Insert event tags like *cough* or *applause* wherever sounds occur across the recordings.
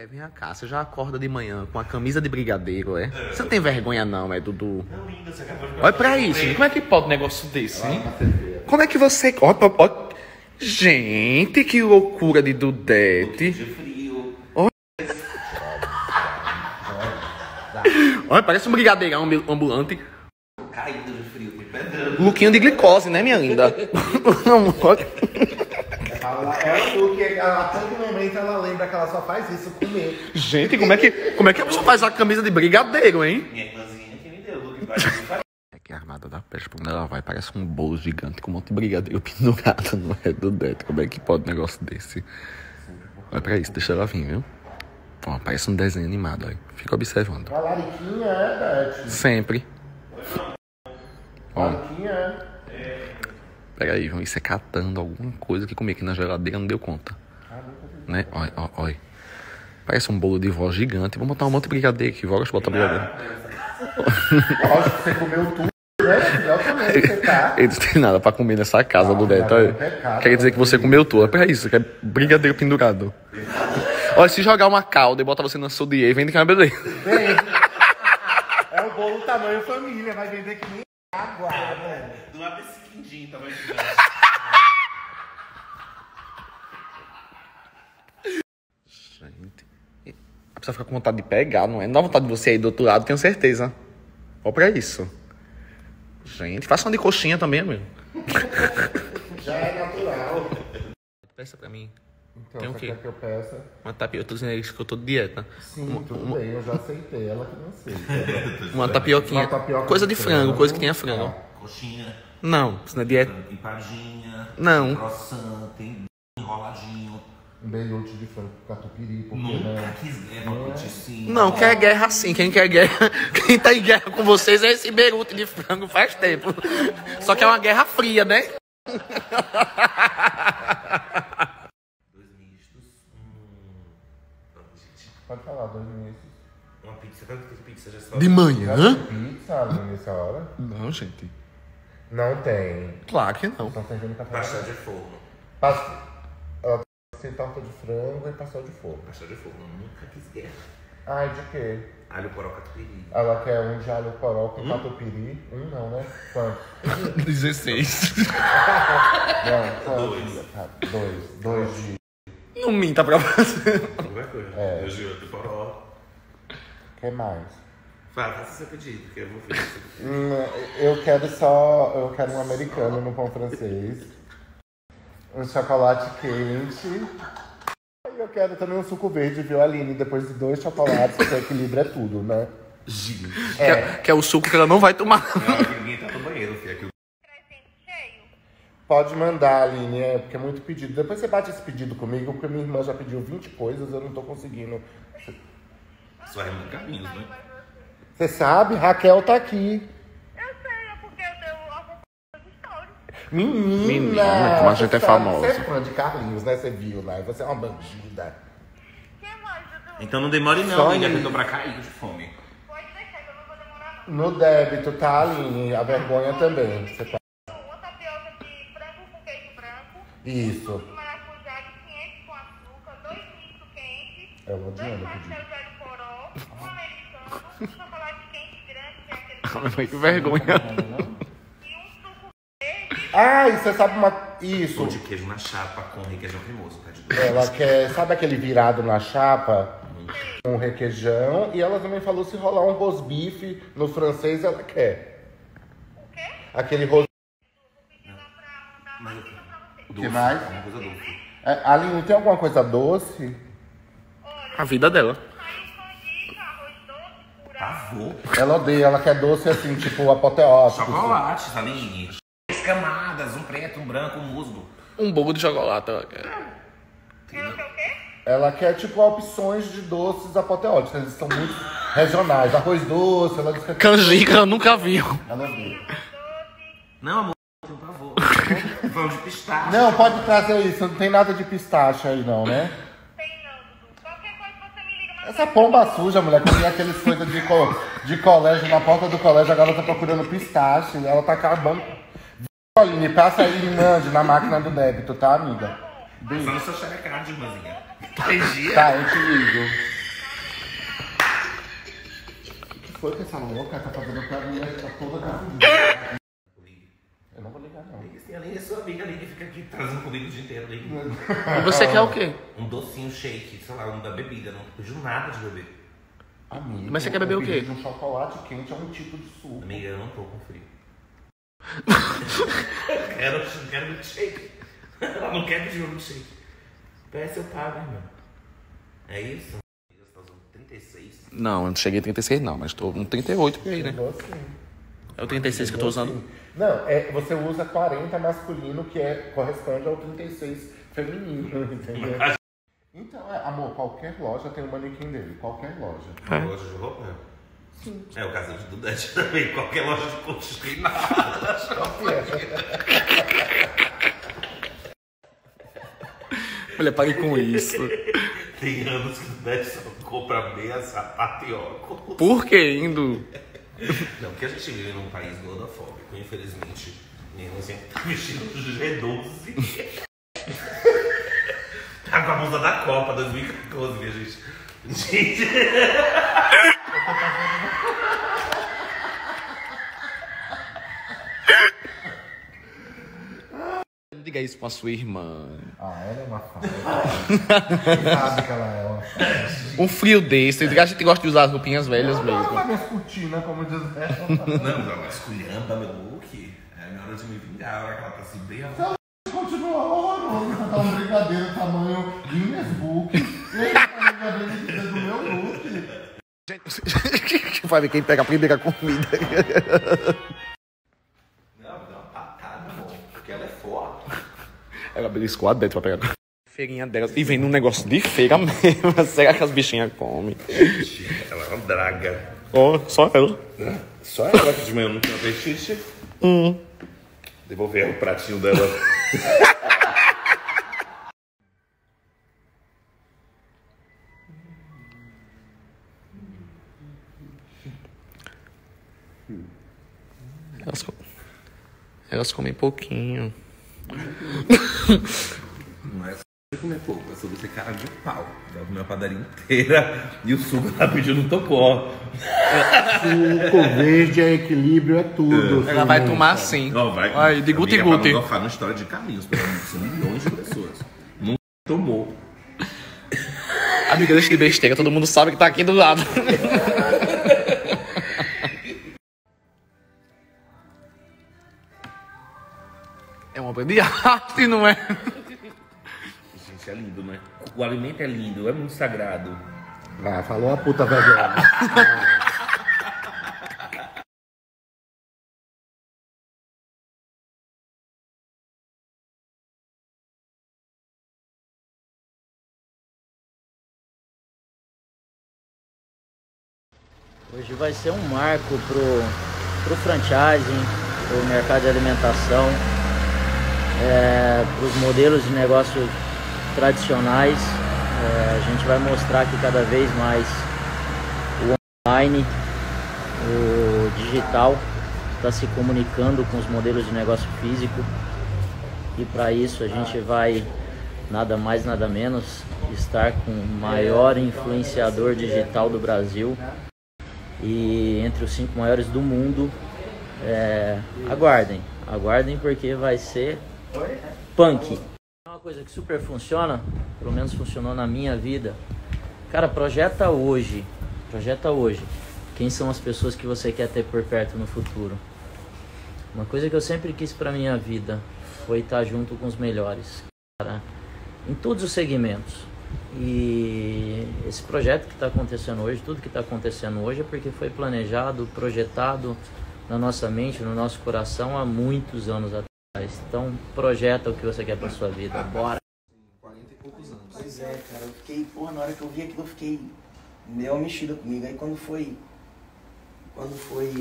Mulher, vem cá, você já acorda de manhã com a camisa de brigadeiro, é? Você não tem vergonha não, é, Dudu? Não, linda, você acabou de Olha pra isso, gente. como é que pode um negócio desse, hein? Como é que você... Olha. Gente, que loucura de Dudete. De frio. Olha, parece um brigadeirão ambu- ambulante. Caído de frio, pedrando. Luquinho de glicose, né, minha linda? *laughs* Não, olha. Ela, é ela, a todo momento ela lembra que ela só faz isso comer. Gente, como é que, como é que a pessoa faz uma camisa de brigadeiro, hein? Minha irmãzinha que me deu, Luke vai É que a armada da peste, quando ela vai, parece um bolo gigante com um monte de brigadeiro *laughs* pendurado no redo dentro. Como é que pode um negócio desse? Olha pra isso, deixa ela vir, viu? Ó, parece um desenho animado, aí. Fica observando. A lariquinha é, Beth. Sempre. Ó, Lariquinha é. Peraí, vamos ir você catando alguma coisa que comer aqui na geladeira, não deu conta. Né? Olha, olha, olha. Parece um bolo de vó gigante. Vamos botar um monte de brigadeiro aqui, vó, deixa eu botar brigadeiro. Lógico que você comeu tudo, né? Eu também, você tá. *laughs* Eles têm nada pra comer nessa casa do Neto. é Quer dizer que você comeu tudo. É pra isso, que é brigadeiro pendurado. Olha, se jogar uma calda e botar você na sodier, vende que é uma beleza. Vem. É o bolo tamanho família, vai vender que nem água? Do lado desse quindim, tamanho de Gente. A pessoa fica com vontade de pegar, não é? Não dá vontade de você ir do outro lado, tenho certeza. Olha pra isso. Gente, faça uma de coxinha também, amigo. Já é natural. Peça pra mim. Então, Tem o quê? quer que eu peça? Uma tapioca. Eu tô dizendo isso que eu tô de dieta. Sim, tudo bem, eu já aceitei. Ela que não aceita. *laughs* Uma tapioquinha. Uma tapioca coisa de frango, frango. coisa que tenha frango. Ah. Coxinha, Não, isso não é dieta. empadinha, Não. croissant, tem enroladinho. Um beirute de frango com catupiry, porque, Nunca né? quis guerra, uma coticinha. Não, quer guerra sim. Quem quer guerra, *laughs* quem tá em guerra com vocês é esse beirute de frango faz tempo. Só que é uma guerra fria, né? *laughs* Pode falar, dois meses. Uma pizza, quanto que pizza já só? De Já manhã? tem pizza nessa hora? Não, gente. Não tem. Claro que não. Estão servindo café. Pastel de forno. Pastel. Ela tem torta de frango e pastel de forno. Pastel de forno, nunca quis guerra. Ai, de quê? Alho, poró, catupiry. Ela quer um de alho poró com catupiry. Um não, né? Quanto? *laughs* 16. *laughs* Não, quanto? Dois. Dois. Dois de... Não minta pra você. Qualquer coisa. É. Eu juro, de poró. O que mais? Fala, faça seu pedido, porque eu vou ver. Hum, eu quero só... Eu quero um americano no pão francês. Um chocolate quente. E eu quero também um suco verde, viu, Aline? Depois de dois chocolates, porque equilíbrio é tudo, né? Que, é, que é o suco que ela não vai tomar. Não, aqui ninguém tá no banheiro, filho. Aqui o Pode mandar, Aline, é, porque é muito pedido. Depois você bate esse pedido comigo, porque minha irmã já pediu 20 coisas, eu não tô conseguindo. sua Raimundo Carlinhos, né? Você sabe? Raquel tá aqui. Eu sei, é porque eu dei stories. Menina! Menina, como a gente é famosa. Você é fã de Carlinhos, né? Você viu, né? Você é uma bandida. Quem mais, Dudu? Então não demore não, Só que eu tô pra cair de fome. Pode deixar que eu não vou demorar não. No débito, tá, Aline? A vergonha também. Você tá... Uma tapioca de frango com queijo branco. Isso. De maracujá de 500 com açúcar. Dois misto quente. É Dois pastel de alho poró. Um americano. Um chocolate quente grande, que é aquele... Mas que vergonha. e um suco verde. Ah, e você sabe uma. Isso. Pão de queijo na chapa com requeijão cremoso, tá de dois. Ela quer. Sabe aquele virado na chapa? Com requeijão. E ela também falou se rolar um rosbife no francês, ela quer. O quê? Aquele ros... O que mais? Uma coisa doce. É, Aline, tem alguma coisa doce? A vida dela. Aí canjica, arroz doce, purá. Pavô. Ela odeia, ela quer doce assim, tipo apoteótico. Chocolate, Aline. Três camadas, um preto, um branco, um musgo. Um bolo de chocolate. ela quer. Ela quer o quê? Ela quer, tipo, opções de doces apoteóticos. Eles são muito regionais. Arroz doce, ela diz que Canjica, ela nunca viu. ela odeia. Não, amor, tem um pavô pão de pistache. Não, pode trazer isso. Não tem nada de pistache aí, não, né? Tem. Qualquer coisa você me liga. Essa pomba suja, mulher, que tem aqueles coisas de, co... de colégio, na porta do colégio, Agora ela tá procurando pistache, ela tá acabando. Aline, passa aí e mande na máquina do débito, tá, amiga? Tá Beijo. Só no seu xerecado, irmãzinha. Tá, eu te ligo. O que foi que essa louca tá fazendo pra mim? Tá toda confundida. Vou ligar, não. Sim, a Aline é sua amiga, a Aline fica aqui trazendo comigo o dia inteiro. Aline. E você quer o quê? Um docinho shake, sei lá, um da bebida. Não pediu nada de beber. Amigo, Mas você quer beber o quê? Um chocolate quente é um tipo de suco. Amiga, eu não tô com frio. *laughs* quero, quero milkshake. Ela não quer pedir um milkshake. Peça eu pago, irmão. É isso? Você tá usando 36? Não, eu não cheguei a 36 não, mas tô com 38 por aí, né? É o 36 que eu tô usando. Não, é, você usa 40 masculino, que é, corresponde ao 36 feminino, *laughs* entendeu? Então, é, amor, qualquer loja tem um manequim dele. Qualquer loja. É. Loja de roupa? Sim. É o caso de Dudete *laughs* também. Qualquer loja de tem nada. *laughs* Olha, pare com isso. Tem anos que o Dudete só compra meia, sapato e óculos. Por que indo? Não, porque a gente vive num país gordofóbico. Infelizmente, menino sempre tá vestindo de G12. tá com a blusa da Copa 2014, minha gente. Gente. Não diga isso pra sua irmã. Ah, ela é uma fada. *laughs* Que ela é uma fada. Um frio desse, a gente gosta de usar as roupinhas velhas Ela mesmo. vai minhas cortinas, como diz ela. Não, não, mas culhamba meu look. É minha hora de me vingar. A hora que ela tá assim, bem à Continua horroroso. Tá um brigadeiro tamanho Guinness Book. Ele tá um brigadeiro do meu look. *laughs* Vai ver quem pega a primeira comida. Não, dá uma patada, amor. Porque ela é forte. Ela beliscou a dentro pra pegar. Feirinha dela. E vem num negócio de feira *laughs* mesmo. Será que as bichinhas comem? Ela é uma draga. Ó, só ela. Só ela que de manhã não tem apetite. Devolver o pratinho dela. Elas, elas comem pouquinho. Não é sobre comer pouco, é sobre ser cara de pau. Ela comeu a padaria inteira e o suco ela pediu no tocó. Suco verde é equilíbrio, é tudo. Ela vai tomar assim. Não, vai. Ai, de guti guti. gofar na história de caminhos, pelo menos. São milhões de pessoas. Não tomou. Amiga, deixa de besteira, todo mundo sabe que tá aqui do lado. É uma obra de arte, não é? Gente, é lindo, né? O alimento é lindo, é muito sagrado. Ah, falou a puta velha. *laughs* Hoje vai ser um marco pro, pro franchising, pro mercado de alimentação, para os modelos de negócio tradicionais. É, a gente vai mostrar que cada vez mais o online, o digital está se comunicando com os modelos de negócio físico e para isso a gente vai nada mais nada menos estar com o maior influenciador digital do Brasil e entre os cinco maiores do mundo. É, aguardem, aguardem porque vai ser punk. Uma coisa que super funciona, pelo menos funcionou na minha vida. Cara, projeta hoje, projeta hoje. Quem são as pessoas que você quer ter por perto no futuro? Uma coisa que eu sempre quis para minha vida foi estar junto com os melhores, cara, em todos os segmentos. E esse projeto que está acontecendo hoje, tudo que está acontecendo hoje é porque foi planejado, projetado na nossa mente, no nosso coração há muitos anos atrás. Então, projeta o que você quer para sua vida. Bora! Pois é, cara, eu fiquei, porra, na hora que eu vi aquilo eu fiquei meio mexida comigo. Aí quando foi. Quando foi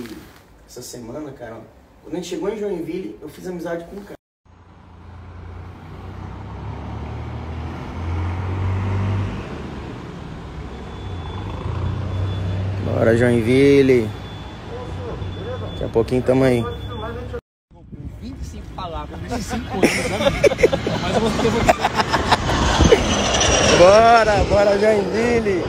essa semana, cara, quando a gente chegou em Joinville, eu fiz amizade com um cara. Bora Joinville. Daqui a pouquinho tamo aí. 25 palavras nesses 5 anos, né? Mas eu vou Bora, bora Joinville.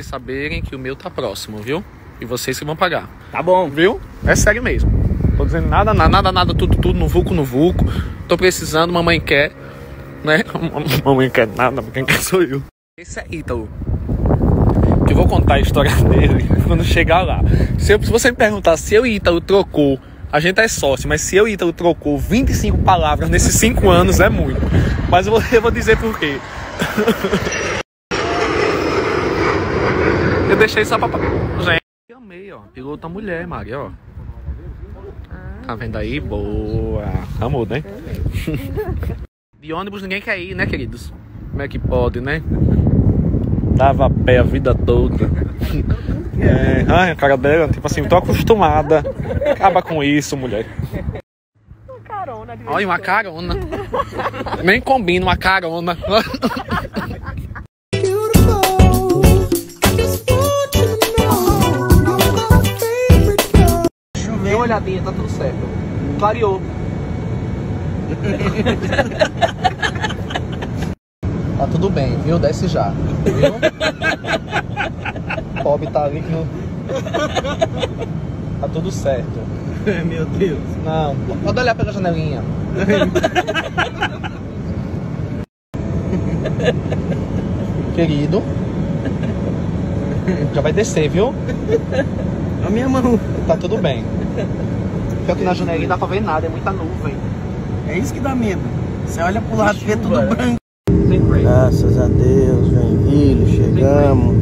Vocês saberem que o meu tá próximo, viu? E vocês que vão pagar. Tá bom. Viu? É sério mesmo. Tô dizendo nada, nada, nada, nada, tudo, tudo, no vulco, no vulco. Tô precisando, mamãe quer. Né? *laughs* mamãe quer nada, quem quer sou eu. Esse é Ítalo. Que eu vou contar a história *laughs* dele quando chegar lá. Se, eu- se você me perguntar se eu e Ítalo trocou, a gente é sócio, mas se eu e Ítalo trocou 25 palavras nesses 5 anos, é muito. Mas eu vou, eu vou dizer por quê. *laughs* eu deixei só pra. Gente, eu amei, ó. Piloto a mulher, Maria, ó. Tá vendo aí? Boa. Amor, *laughs* né? De ônibus ninguém quer ir, né, queridos? Como é que pode, né? Dava a pé a vida toda. É, ai, a cara dela, tipo assim, tô acostumada. Acaba com isso, mulher. Olha, uma carona. Nem combina uma carona. *laughs* Dê uma olhadinha, tá tudo certo. Clareou. *laughs* Tá tudo bem, viu? Desce já. Viu? *laughs* Pobre tá ali que não. Tá tudo certo. *laughs* Meu Deus. Não, pode olhar pela janelinha. Querido. Já vai descer, viu? A minha mão. Tá tudo bem. Fica aqui na janelinha, dá pra ver nada, é muita nuvem. É isso que dá medo. Você olha pro lado e vê tudo branco. Graças a Deus, Joinville, chegamos.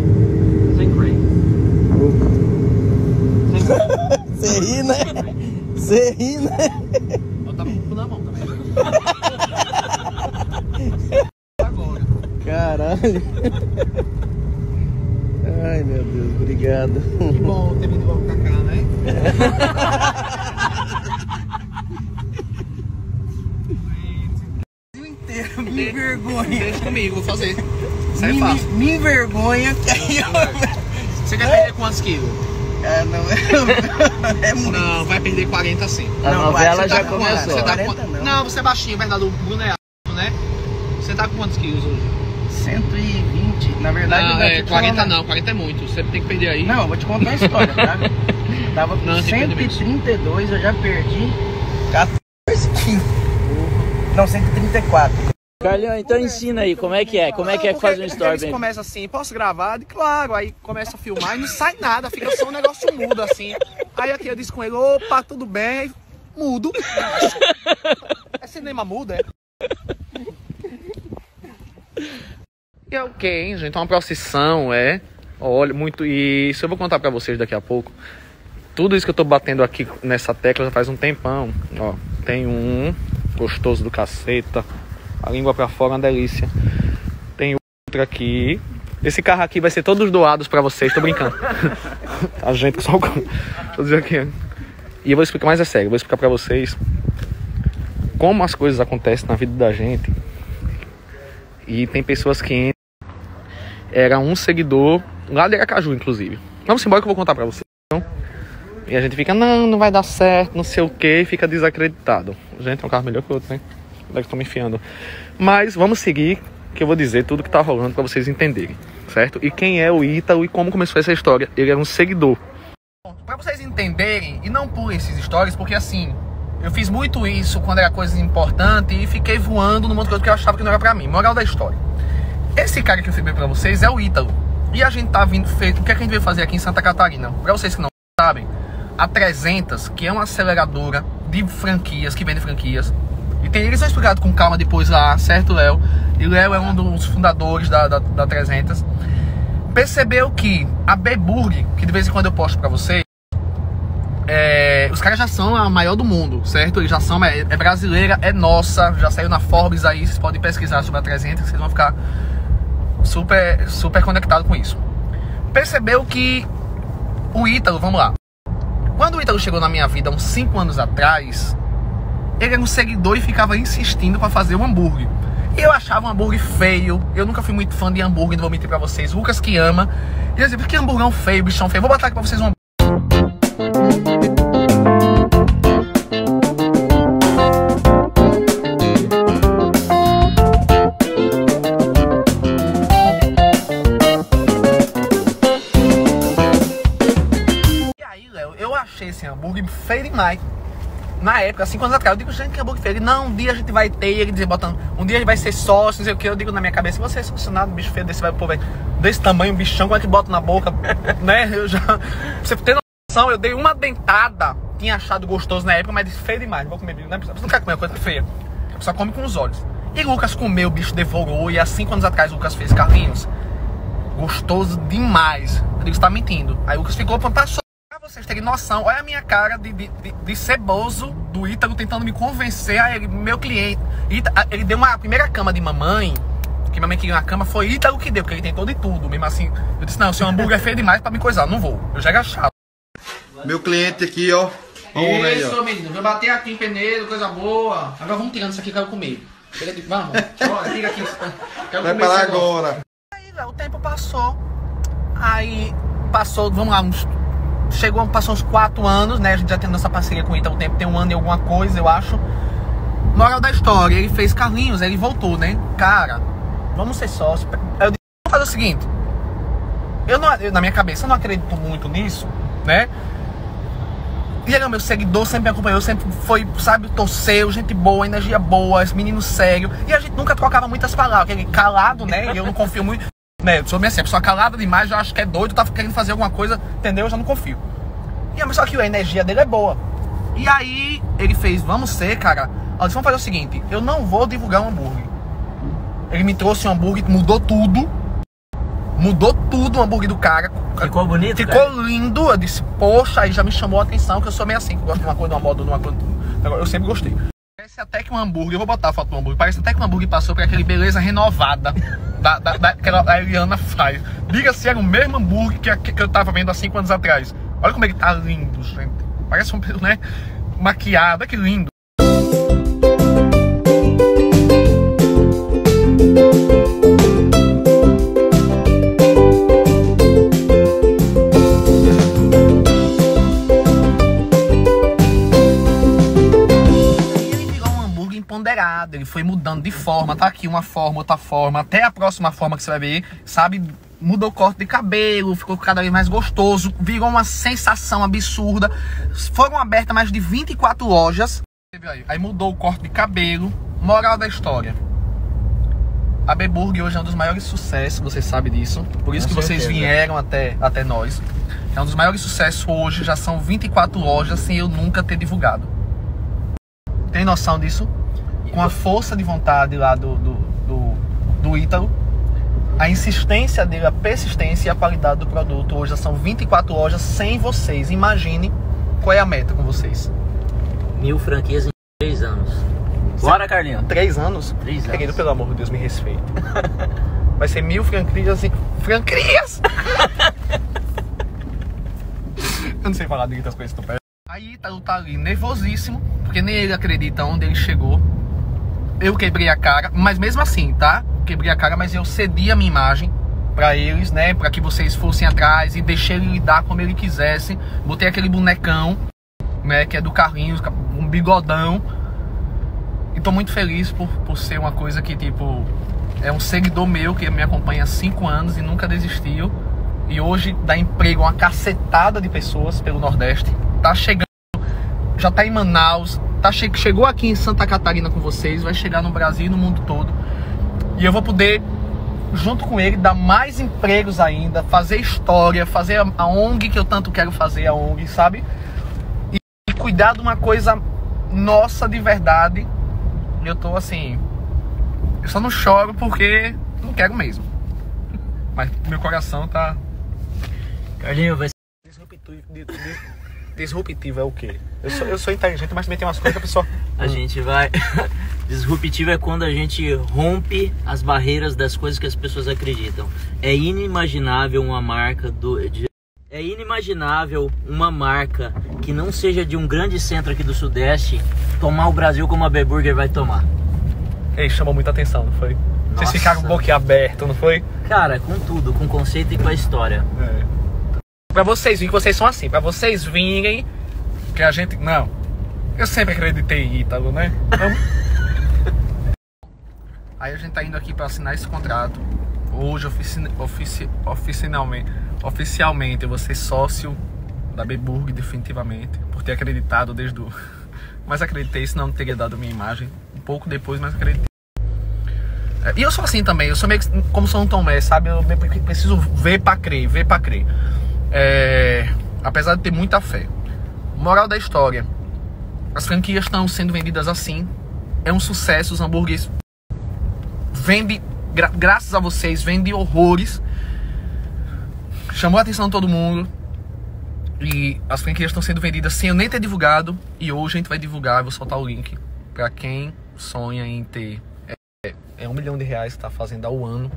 Você *laughs* ri, né? Você ri, né? Eu tava com o cu na mão também. Caralho. Ai, meu Deus, obrigado. Que bom ter vindo logo pra cá, né? Inteiro, me envergonha. Deixa comigo, vou fazer. Aí é fácil. Me, me envergonha que aí eu... Você quer perder quantos quilos? Ah, *laughs* não, é muito. Não, vai perder 40 sim. A Não, novela vai, já tá com começou. Você tá 40 com... não. não. você é baixinho, verdade, o Bruno é alto, né? Você tá com quantos quilos hoje? 120, na verdade... não, é, vou te 40 falar- não, 40 é muito. Você tem que perder aí. Não, eu vou te contar uma história, tá? Eu *laughs* tava com Não, tem que perder 132, eu já perdi 14 quilos. Não, 134. Carlhão, então ensina aí, como é que é? Como é que é que faz um story Eles começam assim, posso gravar? Claro, aí começa a filmar e não sai nada, fica só um negócio mudo assim. Aí aqui eu disse com ele, opa, tudo bem? Aí, Mudo. *laughs* É cinema mudo, é? E é o que, hein, gente? Uma procissão, é. Olha, muito isso. Eu vou contar pra vocês daqui a pouco. Tudo isso que eu tô batendo aqui nessa tecla já faz um tempão. Ó, tem um gostoso do caceta. A língua pra fora, uma delícia. Tem outro aqui. Esse carro aqui vai ser todos doados pra vocês, tô brincando. *laughs* A gente só. Tô dizendo aqui. E eu vou explicar, mais é sério, eu vou explicar pra vocês como as coisas acontecem na vida da gente. E tem pessoas que. Era um seguidor lá de Aracaju, inclusive. Vamos embora que eu vou contar pra vocês. Então, e a gente fica, não, não vai dar certo, não sei o que, e fica desacreditado. Gente, é um carro melhor que o outro, né? Onde é que estão me enfiando? Mas vamos seguir, que eu vou dizer tudo que tá rolando pra vocês entenderem, certo? E quem é o Ítalo e como começou essa história? Ele era um seguidor. Pra vocês entenderem, e não pulem esses stories, porque assim, eu fiz muito isso quando era coisa importante e fiquei voando no mundo que eu achava que não era pra mim. Moral da história. Esse cara que eu filmei pra vocês é o Ítalo. E a gente tá vindo feito. O que, é que a gente veio fazer aqui em Santa Catarina? Pra vocês que não sabem, a 300, que é uma aceleradora de franquias, que vende franquias. E tem eles vão explicar com calma depois lá, certo, Léo? E Léo é um dos fundadores da, da, da 300. Percebeu que a Beburg, que de vez em quando eu posto pra vocês, é, os caras já são a maior do mundo, certo? Eles já são, é, é brasileira, é nossa, já saiu na Forbes aí, vocês podem pesquisar sobre a 300, que vocês vão ficar super, super conectados com isso. Percebeu que o Ítalo, vamos lá. Quando o Ítalo chegou na minha vida uns 5 anos atrás, ele era um seguidor e ficava insistindo pra fazer um hambúrguer. Eu achava um hambúrguer feio. Eu nunca fui muito fã de hambúrguer, não vou mentir pra vocês. O Lucas que ama. E eu dizia, que hambúrguer feio, bichão feio. Vou botar aqui pra vocês um hambúrguer feio demais. Na época, cinco anos atrás, eu digo, gente, que hambúrguer feio. Ele, não, um dia a gente vai ter, ele dizia, botando, um dia ele vai ser sócio, não sei o que. Eu digo na minha cabeça, você é funcionário, bicho feio desse, vai, pô, velho, desse tamanho, um bichão, como é que bota na boca, *laughs* né? Eu já. Você ter noção, eu dei uma dentada, tinha achado gostoso na época, mas feio demais, não vou comer, né? Você não quer comer coisa feia. A pessoa come com os olhos. E Lucas comeu, o bicho devorou, e há cinco anos atrás Lucas fez Carlinhos. Gostoso demais. Eu digo, você tá mentindo. Aí o Lucas ficou, pô, passou. Pra vocês terem noção, olha a minha cara de, de, de, de ceboso do Ítalo tentando me convencer a ele, meu cliente. Ita- ele deu uma primeira cama de mamãe, que mamãe queria uma cama, foi Ítalo que deu, porque ele tentou de tudo. Mesmo assim, eu disse, não, seu hambúrguer é feio demais pra me coisar, não vou. Eu já era chato. Meu cliente aqui, ó. Vamos ver aí, ó. Isso, menino, vou bater aqui em peneiro, coisa boa. Agora vamos tirando isso aqui que eu quero comer. Chega de... Vamos, bora, tira aqui. *laughs* Quero Vai comer parar agora. Aí, velho, o tempo passou. Aí passou, vamos lá, uns. Chegou, passou uns quatro anos, né? A gente já tendo essa parceria com o Ita, o tempo tem um ano e alguma coisa, eu acho. Moral da história, ele fez Carlinhos, aí ele voltou, né? Cara, vamos ser sócios. Eu disse, vamos fazer o seguinte. Eu não, eu, na minha cabeça, eu não acredito muito nisso, né? E ele é o meu seguidor, sempre me acompanhou, sempre foi, sabe, torceu, gente boa, energia boa, menino sério. E a gente nunca trocava muitas palavras, ele calado, né? E eu não confio muito. Né, eu sou minha assim, a pessoa calada demais, já acho que é doido, tá querendo fazer alguma coisa, entendeu? Eu já não confio. E a só que a energia dele é boa. E aí ele fez, vamos ser, cara. Ó, vamos fazer o seguinte, eu não vou divulgar um hambúrguer. Ele me trouxe um hambúrguer, mudou tudo. Mudou tudo o hambúrguer do cara. Ficou bonito, Ficou cara? lindo. Eu disse, poxa, aí já me chamou a atenção, que eu sou meio assim, que eu gosto de uma coisa, de uma moda, de uma coisa. Eu sempre gostei. Parece até que um hambúrguer, eu vou botar a foto do hambúrguer, parece até que um hambúrguer passou por aquele beleza renovada da, da, da- que a Eliana faz. Diga se era o mesmo hambúrguer que, a- que eu tava vendo há cinco anos atrás. Olha como ele tá lindo, gente. Parece um, né, maquiado, que lindo. Empoderado, ele foi mudando de forma, tá aqui uma forma, outra forma, até a próxima forma que você vai ver, sabe? Mudou o corte de cabelo, ficou cada vez mais gostoso, virou uma sensação absurda. Foram abertas mais de 24 lojas. Aí, mudou o corte de cabelo. Moral da história. A Beburg hoje é um dos maiores sucessos, você sabe disso. Por isso Com que vocês certeza. vieram até, até nós. É um dos maiores sucessos hoje, já são 24 lojas sem eu nunca ter divulgado. Tem noção disso? Com a força de vontade lá do, do, do, do Ítalo, a insistência dele, a persistência e a qualidade do produto. Hoje já são 24 lojas sem vocês. Imagine qual é a meta com vocês. Mil franquias em três anos. Bora, Carlinhos. Três anos? Três anos. Querido, pelo amor de Deus, me respeite. *laughs* Vai ser mil franquias e... Franquias! *laughs* Eu não sei falar direito as coisas estão perto. Aí Ítalo tá ali nervosíssimo, porque nem ele acredita onde ele chegou. Eu quebrei a cara, mas mesmo assim, tá? Quebrei a cara, mas eu cedi a minha imagem pra eles, né? Pra que vocês fossem atrás e deixei ele lidar como ele quisesse. Botei aquele bonecão, né? Que é do Carlinhos, um bigodão. E tô muito feliz por, por ser uma coisa que, tipo, é um seguidor meu que me acompanha há 5 anos e nunca desistiu. E hoje dá emprego a uma cacetada de pessoas pelo Nordeste. Tá chegando, já tá em Manaus, tá che chegou aqui em Santa Catarina com vocês, vai chegar no Brasil e no mundo todo. E eu vou poder, junto com ele, dar mais empregos ainda, fazer história, fazer a, a ONG que eu tanto quero fazer, a ONG, sabe? E, e cuidar de uma coisa nossa de verdade. E eu tô assim. Eu só não choro porque não quero mesmo. *laughs* Mas meu coração tá. Carlinhos, vai ser. Disruptivo, di- di- disruptivo é o quê? Eu sou, eu sou inteligente, mas também tem umas coisas que a pessoa. A gente vai. *laughs* Disruptivo é quando a gente rompe as barreiras das coisas que as pessoas acreditam. É inimaginável uma marca do. de- É inimaginável uma marca que não seja de um grande centro aqui do Sudeste tomar o Brasil como a B-Burger vai tomar. Ei, chamou muita atenção, não foi? Vocês Nossa. ficaram boquiaberto, não foi? Cara, com tudo, com conceito e com a história. Pra vocês virem que vocês são assim, pra vocês virem que a gente. Não. Eu sempre acreditei em Ítalo, né? Vamos. *laughs* Aí a gente tá indo aqui pra assinar esse contrato. Hoje, ofici... Ofici... oficialmente, oficialmente, eu vou ser sócio da Beburg, definitivamente, por ter acreditado desde o. *laughs* Mas acreditei, senão não teria dado minha imagem. Um pouco depois, mas acreditei. É, E eu sou assim também, eu sou meio que como São Tomé, sabe? Eu preciso ver pra crer, ver pra crer. É, apesar de ter muita fé. Moral da história: as franquias estão sendo vendidas assim. É um sucesso, os hambúrgueres vende, gra- graças a vocês, vende horrores. Chamou a atenção de todo mundo. E as franquias estão sendo vendidas sem eu nem ter divulgado. E hoje a gente vai divulgar, vou soltar o link pra quem sonha em ter é, é um milhão de reais que tá fazendo ao ano,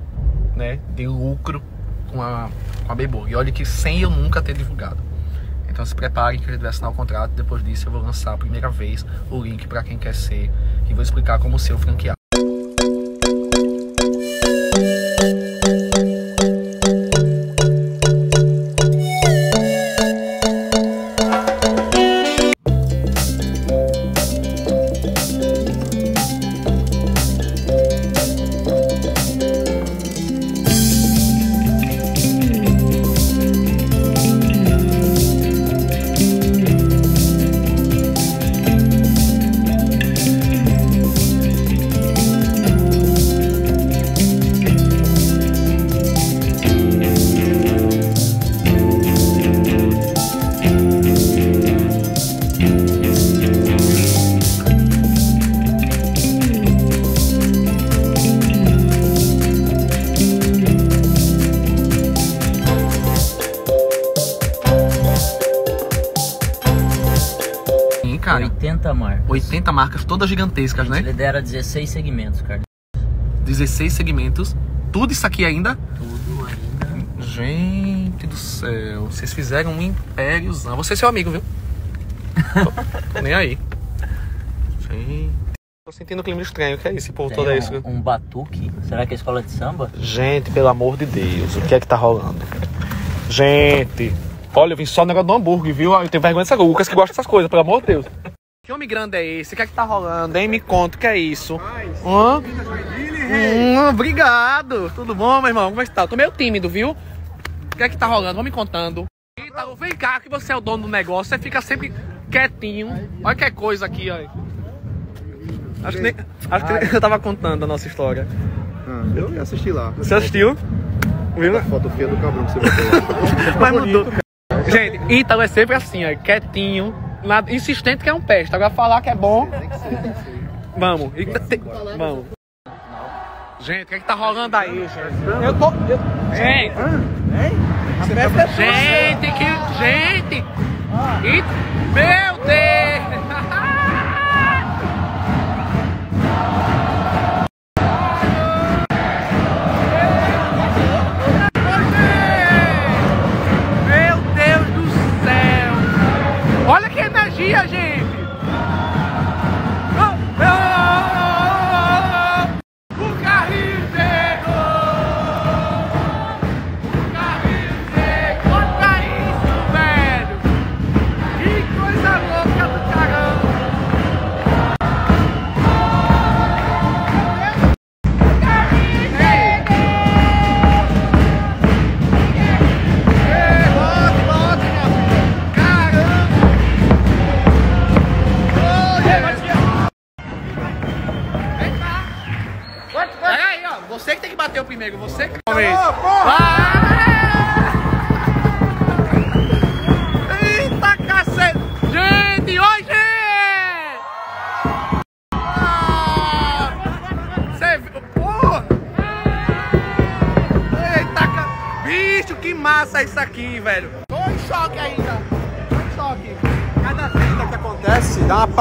né? De lucro com a, com a Bebor. E olha que sem eu nunca ter divulgado. Então se preparem que gente vai assinar o contrato. Depois disso eu vou lançar a primeira vez o link pra quem quer ser. E vou explicar como ser o franqueado. 80 marcas, todas gigantescas, né? lidera 16 segmentos, cara. 16 segmentos. Tudo isso aqui ainda. Tudo ainda. Gente do céu. Vocês fizeram um impériozão. Você é seu amigo, viu? Tô- *laughs* tô nem aí. Gente. Tô sentindo um clima estranho. O que é isso? Esse povo todo é isso? Tem um, um batuque. Será que é escola de samba? Gente, pelo amor de Deus, o que é que tá rolando? Gente, olha, eu vim só no negócio do hambúrguer, viu? Eu tenho vergonha dessa coisa. O Lucas que gosta dessas coisas, pelo amor de Deus. Que homem grande é esse? O que é que tá rolando, hein? Me conta, o que é isso? Hã? Hum, obrigado. Tudo bom, meu irmão? Como é que tá? Eu tô meio tímido, viu? O que é que tá rolando? Vão me contando. Ítalo, vem cá, que você é o dono do negócio. Você fica sempre quietinho. Olha que coisa aqui, ó. Acho que, nem, acho que *laughs* eu tava contando a nossa história. Eu assisti lá. Você assistiu? Viu? Foto feia do cabrão que você botou lá. *laughs* Mas mudou. Gente, Ítalo é sempre assim, ó, quietinho, nada, insistente que é um peste. Agora falar que é bom. Vamos. Te- Vamos. Gente, o que, é que tá rolando aí, gente? Eu tô. eu- Gente! Gente, que. Gente! E... Meu Deus!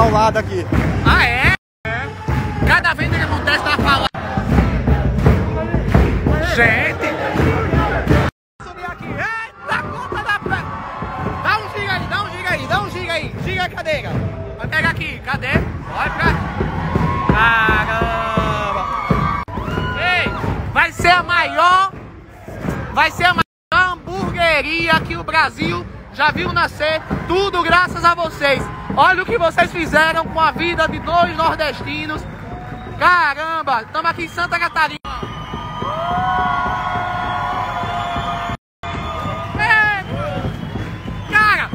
Paulada aqui. Ah, é? Cada venda que acontece tá falando. Gente! Subir aqui. Eita, conta da pra... Dá um giga aí, dá um giga aí, dá um giga aí. Giga a cadeira. Vai pegar aqui, cadê? Vai pra... Caramba! Ei, vai ser a maior... Vai ser a maior hamburgueria que o Brasil já viu nascer. Tudo graças a vocês. Olha o que vocês fizeram com a vida de dois nordestinos. Caramba, estamos aqui em Santa Catarina. É, cara,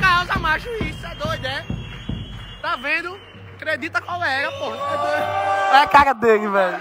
causa, macho, isso é doido, é? Tá vendo? Acredita qual era, porra. É, é a cara dele, velho.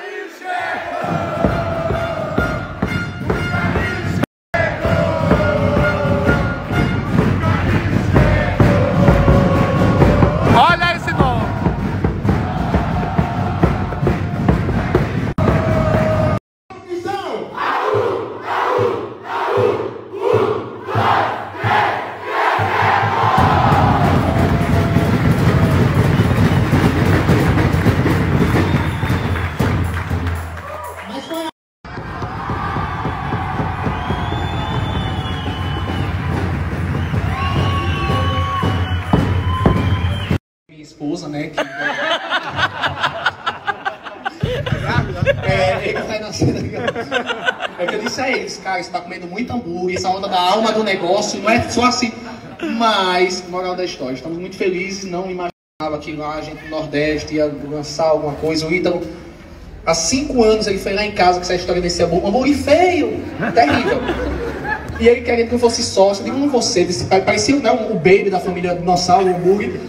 É, ele vai nascer. É que eu disse a eles, cara, você tá comendo muito hambúrguer, essa onda da alma do negócio, não é só assim. Mas, moral da história, estamos muito felizes, não imaginava que lá a gente no Nordeste ia lançar alguma coisa. O Ítalo, há cinco anos, ele foi lá em casa com essa história desse hambúrguer, feio, terrível. E ele querendo que eu fosse sócio, eu digo, não você, parecia né, o baby da família dinossauro, o hambúrguer.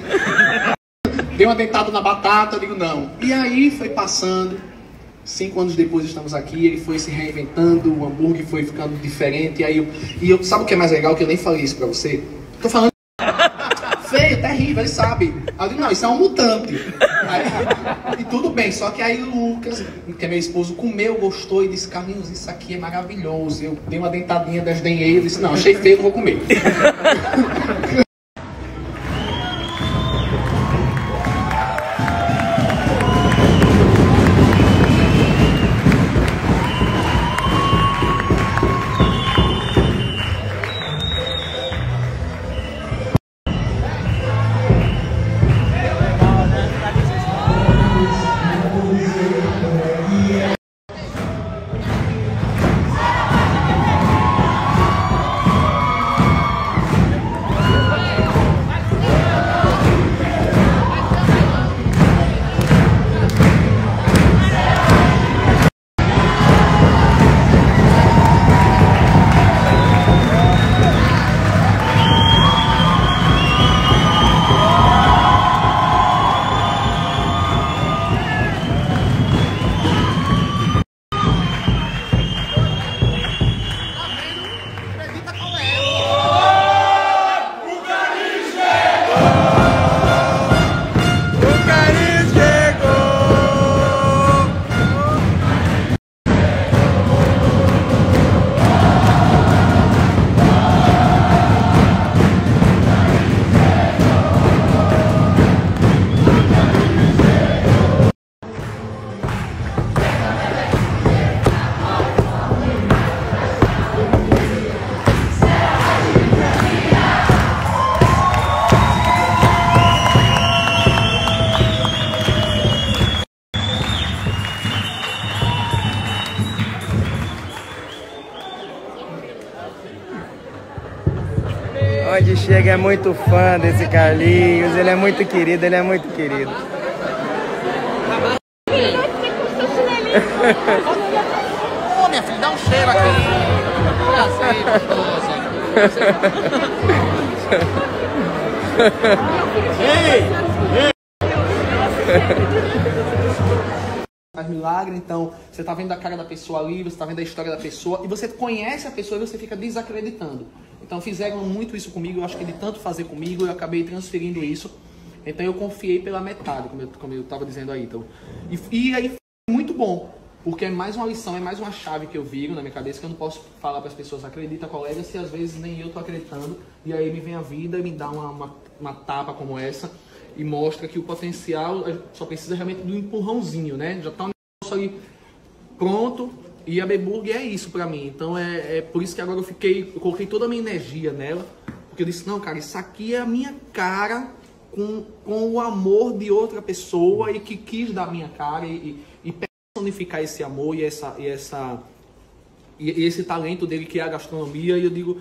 Deu uma dentada na batata, eu digo não. E aí foi passando. Cinco anos depois estamos aqui, ele foi se reinventando, o hambúrguer foi ficando diferente. E aí eu, e eu sabe o que é mais legal? Que eu nem falei isso pra você. Tô falando *laughs* feio, terrível, ele sabe. Aí eu digo, não, isso é um mutante. Aí, e tudo bem, só que aí Lucas, que é meu esposo, comeu, gostou e disse, Carlinhos, isso aqui é maravilhoso. Eu dei uma dentadinha, desdenhei, ele disse, não, achei feio, não vou comer. *laughs* chega é muito fã desse Carlinhos, ele é muito querido, ele é muito querido. Ô, minha filha, dá um cheiro aqui. Já sei, *laughs* faz milagre, então você tá vendo a cara da pessoa ali, você tá vendo a história da pessoa, e você conhece a pessoa e você fica desacreditando. Então fizeram muito isso comigo, eu acho que de tanto fazer comigo, eu acabei transferindo isso. Então eu confiei pela metade, como eu, como eu tava dizendo aí. Então. E, e aí foi muito bom, porque é mais uma lição, é mais uma chave que eu viro na minha cabeça que eu não posso falar para as pessoas, acredita colega, se às vezes nem eu tô acreditando. E aí me vem a vida e me dá uma, uma, uma tapa como essa e mostra que o potencial só precisa realmente do empurrãozinho, né? Já tá um negócio ali pronto e a Beburg é isso pra mim. Então é, é por isso que agora eu fiquei, eu coloquei toda a minha energia nela, porque eu disse, não, cara, isso aqui é a minha cara com, com o amor de outra pessoa e que quis dar minha cara e, e, personificar esse amor e essa e essa e, e esse talento dele que é a gastronomia e eu digo,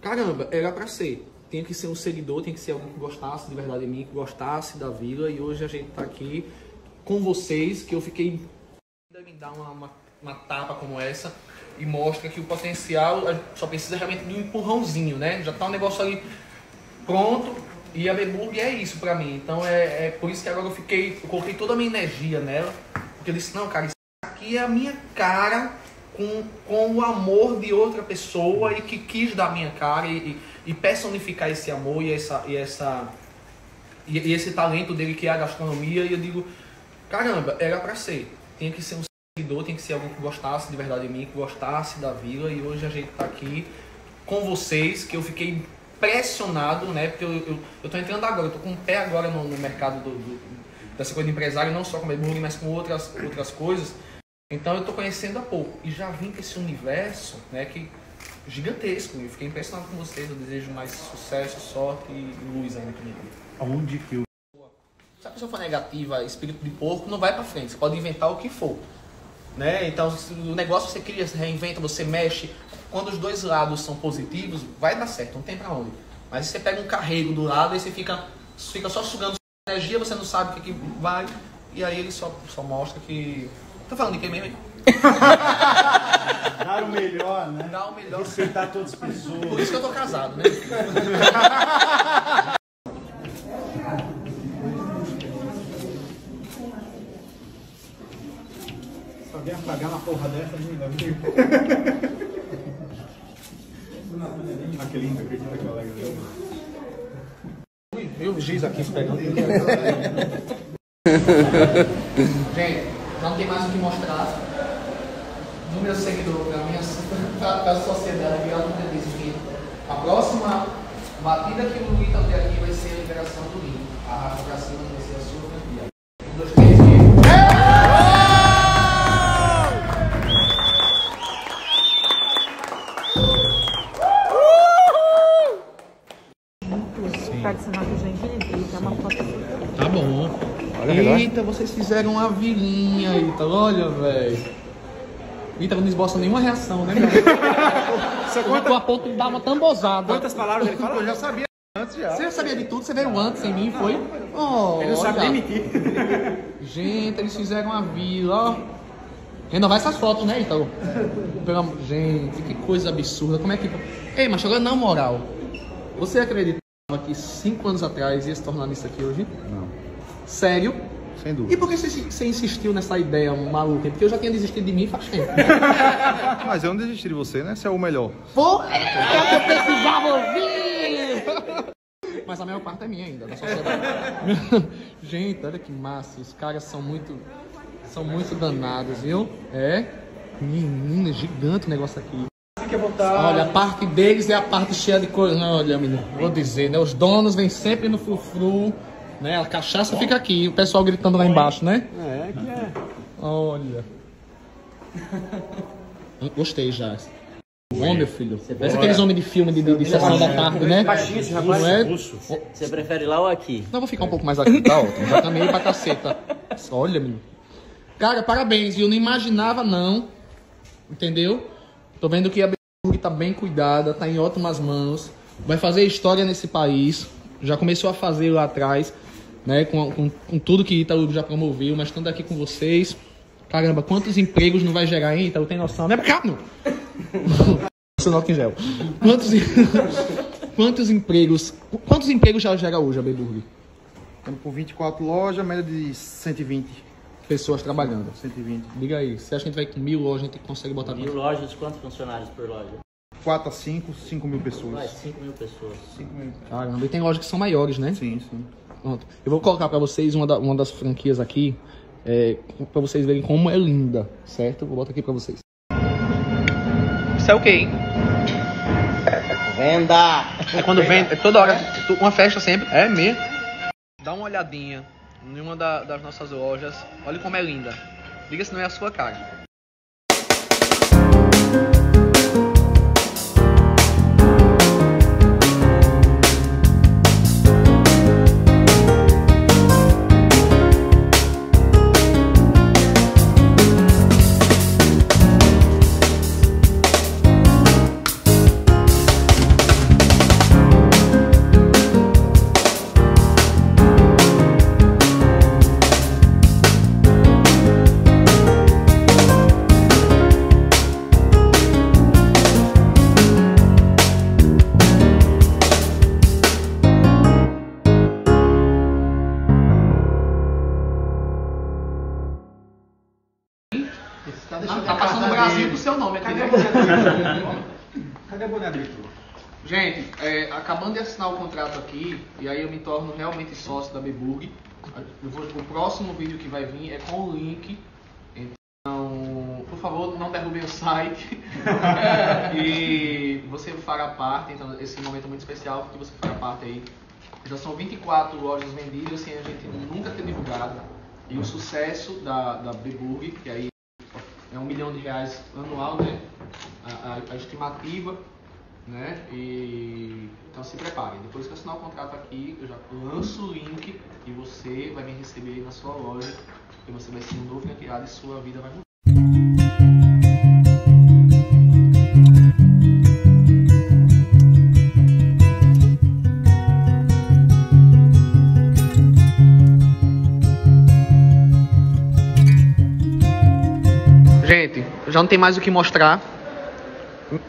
caramba, era pra ser. Tinha que ser um seguidor, tinha que ser alguém que gostasse de verdade de mim, que gostasse da vila e hoje a gente tá aqui com vocês, que eu fiquei me dar uma, uma, uma tapa como essa e mostra que o potencial só precisa realmente de um empurrãozinho, né? Já tá um negócio ali pronto. E a Beburg é isso pra mim. Então é, é por isso que agora eu fiquei. Eu coloquei toda a minha energia nela. Porque eu disse, não, cara, isso aqui é a minha cara com, com o amor de outra pessoa e que quis dar minha cara e, e, personificar esse amor e essa. E, essa e, e esse talento dele que é a gastronomia. E eu digo, caramba, era pra ser. Tinha que ser um seguidor, tinha que ser alguém que gostasse de verdade de mim, que gostasse da vila. E hoje a gente tá aqui com vocês, que eu fiquei pressionado, né? Porque eu, eu, eu tô entrando agora, eu tô com o pé agora no, no mercado do, do, dessa coisa de empresário, não só com hambúrguer, mas com outras, outras coisas. Então eu tô conhecendo há pouco. E já vim com esse universo, né? Que gigantesco. Eu fiquei impressionado com vocês. Eu desejo mais sucesso, sorte e luz ainda comigo. Aonde que eu. Se a pessoa for negativa, espírito de porco, não vai pra frente. Você pode inventar o que for. Né? Então, o negócio você cria, você reinventa, você mexe. Quando os dois lados são positivos, vai dar certo, não tem pra onde. Mas se você pega um carrego do lado, aí você fica, fica só sugando energia, você não sabe o que, que vai. E aí ele só, só mostra que. Tô falando de quem mesmo? Dar o melhor, né? Dar o melhor. Respeitar todas as pessoas. Por isso que eu tô casado, né? *laughs* Se alguém apagar uma porra dessa, a gente vai ver. Ah, que lindo, acredita que é legal. Viu o giz aqui pegando. *laughs* Tem mais o que mostrar do meu seguidor para minha *laughs* para a sociedade não tem desistido. A próxima batida que o Ita tem aqui vai ser a liberação do livro. Arrasta para cima vai ser a sua vocês fizeram uma vilinha, Ita. Olha, velho. Ita não esboça nenhuma reação, né, meu? *laughs* Você conta a ponto de dar uma tambozada. Quantas palavras ele fala? Eu já sabia antes já. Você já sabia de tudo? Você veio antes em mim, foi? Oh, Ele não sabe nem mentir. *laughs* Gente, eles fizeram uma vila, ó. Renovar essas fotos, né, Ítalo? Pelo amor- Gente, que coisa absurda. Como é que. Ei, mas agora na moral. Você acreditava que cinco anos atrás ia se tornar nisso aqui hoje? Não. Sério? Sem dúvida. E por que você, você insistiu nessa ideia maluca? Porque eu já tinha desistido de mim faz tempo. *laughs* Mas eu não desisti de você, né? Você é o melhor. Pô, é que eu precisava ouvir! Mas a maior parte é minha ainda, da sociedade. *laughs* Gente, olha que massa. Os caras são muito. São muito danados, viu? É. Menina, gigante o negócio aqui. Olha, a parte deles é a parte cheia de coisa. Não, olha, menino, vou dizer, né? Os donos vêm sempre no frufru, né? A cachaça fica aqui, o pessoal gritando lá embaixo, né? É, que é. Olha. Gostei já. Bom, meu filho. Parece aqueles homens de filme de, de, de sessão da tarde, né? Baixinho esse rapaz. Não é? Você prefere lá ou aqui? Não, vou ficar um pouco mais aqui, tá ótimo. Já tá meio pra caceta. Olha, menino. Cara, parabéns, viu? Não imaginava, não. Entendeu? Tô vendo que a Beburg tá bem cuidada, tá em ótimas mãos. Vai fazer história nesse país. Já começou a fazer lá atrás, né? Com, com, com tudo que Itaú já promoveu, mas estando aqui com vocês. Caramba, quantos empregos não vai gerar, hein, Itaú? Tem noção? Não é cá, não. *laughs* Álcool em gel. Quantos, *laughs* quantos empregos. Quantos empregos já gera hoje a Beburg? Estamos com 24 lojas, média de 120. Pessoas trabalhando. 120. Diga aí, você acha que a gente vai com mil lojas, a gente consegue botar Mil lojas, quantos funcionários por loja? 4 a 5, 5 mil Vai, pessoas. 5 mil pessoas. 5 mil. Caramba, e tem lojas que são maiores, né? Sim, sim. Pronto. Eu vou colocar pra vocês uma, da- uma das franquias aqui, é, pra vocês verem como é linda, certo? Vou botar aqui pra vocês. Isso é o quê, hein? Venda! É quando vem, é toda hora, uma festa sempre. É mesmo. Dá uma olhadinha em uma da- das nossas lojas. Olha como é linda. Diga se não é a sua cara. Não, tá passando o Brasil com o seu nome aqui, né? *laughs* Cadê o boné dele? Gente, é, acabando de assinar o contrato aqui, e aí eu me torno realmente sócio da Beburg. Eu vou- o próximo vídeo que vai vir é com o link. Então, por favor, não derrubem o site. *laughs* e você fará parte, então esse momento é muito especial, porque você fará parte aí. Já são 24 lojas vendidas sem a gente nunca ter divulgado. E o sucesso da, da Beburg, que aí é um milhão de reais anual, né? A, a- a estimativa, né? E então se prepare. Depois que assinar o contrato aqui, eu já lanço o link e você vai me receber aí na sua loja. E você vai ser um novo franqueado e sua vida vai mudar. Não tem mais o que mostrar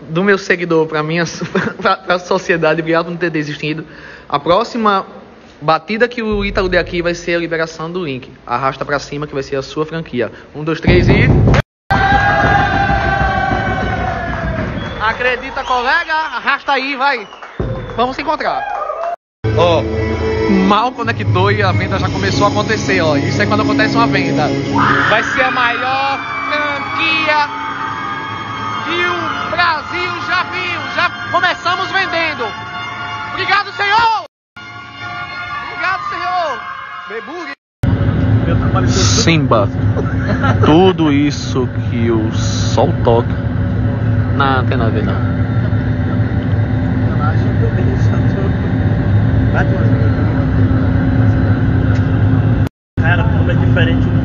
do meu seguidor para minha *laughs* para a sociedade. Obrigado por não ter desistido. A próxima batida que o Ítalo der aqui vai ser a liberação do link. Arrasta para cima que vai ser a sua franquia. Um, dois, três e. Acredita, colega? Arrasta aí, vai. Vamos se encontrar. Ó, mal conectou e a venda já começou a acontecer, ó. Isso é quando acontece uma venda. Vai ser a maior franquia que o Brasil já viu. Já começamos vendendo. Obrigado, Senhor! Obrigado, Senhor! Beburg. Simba, *laughs* tudo isso que o sol toca. Não, tem nada a ver não. Cara, como é diferente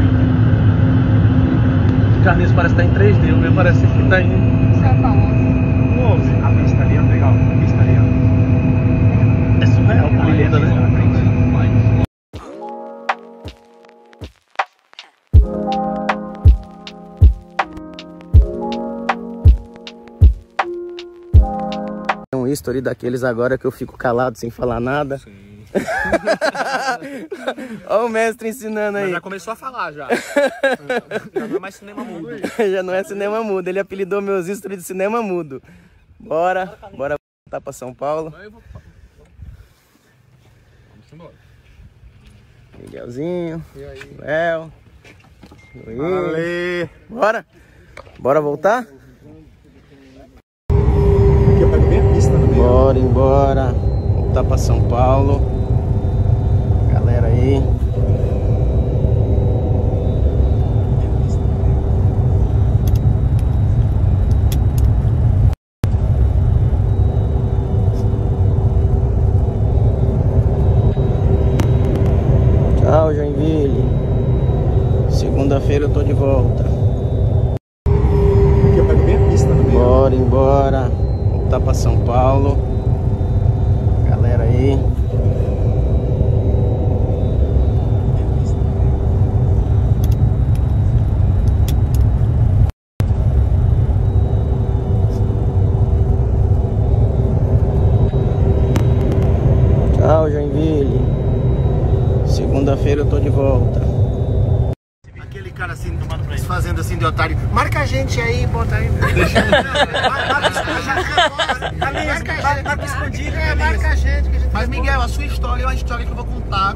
Carlinhos parece estar em 3D, o meu parece que tá em. São Paulo. A pista ali, ó, legal. A pista ali, ó. É surreal, a linda, né? É um history daqueles agora que eu fico calado sem falar nada. *laughs* Olha o mestre ensinando aí. Já começou a falar já. *laughs* já não é mais cinema mudo. *laughs* Já não é cinema mudo. Ele apelidou meus history de cinema mudo. Bora, bora voltar pra São Paulo. Miguelzinho, Léo, Luiz. Bora? Bora voltar? Bora, embora. Voltar pra São Paulo. う。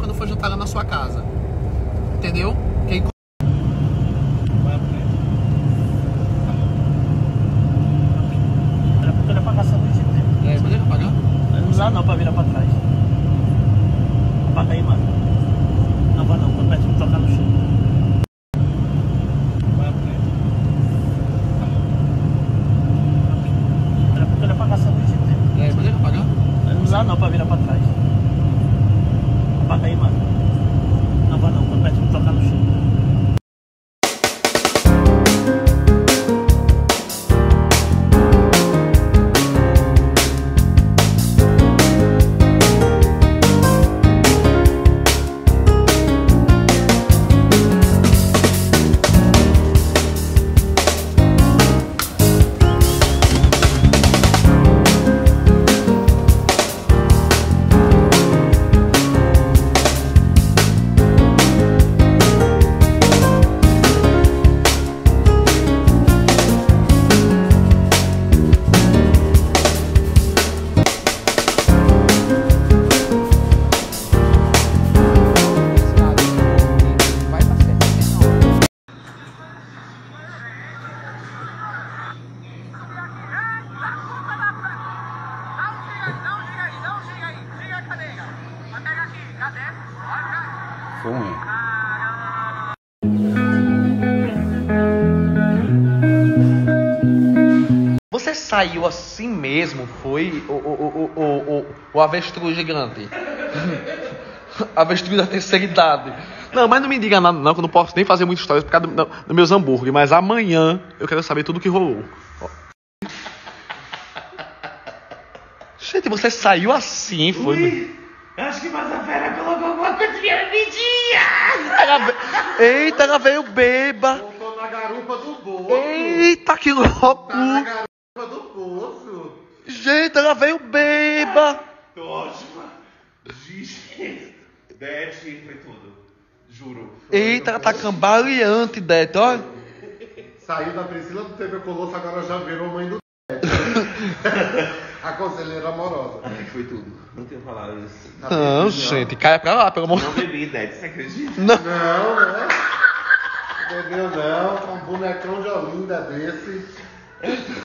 Quando for jantar lá na sua casa. Entendeu? Saiu assim mesmo, foi o, o, o, o, o, o avestruz gigante? *laughs* avestruz da terceira idade. Não, mas não me diga nada não, que eu não posso nem fazer muitas histórias por causa do- do- dos meus hambúrgueres. Mas amanhã eu quero saber tudo o que rolou. Ó. Gente, você saiu assim, foi... Acho que Massa Fera colocou alguma coisa minha bebidinha. Ela ve- Eita, ela veio beba. Voltou na garupa do bolso. Eita, que louco. Na garupa do bolso. Gente, ela veio beba. Tô ótima. Giz. Dete, foi tudo. Juro. Eita, ela tá cambaleante, Dete, olha. Saiu da Priscila do TV Colosso, agora já virou mãe do *laughs* A conselheira amorosa. Foi tudo. Não tenho falado isso. Não, gente, caia pra lá, pelo amor Não bebi, Dete, você acredita? Não. Não, né? Bebeu não, com um bonecão de Olinda desse.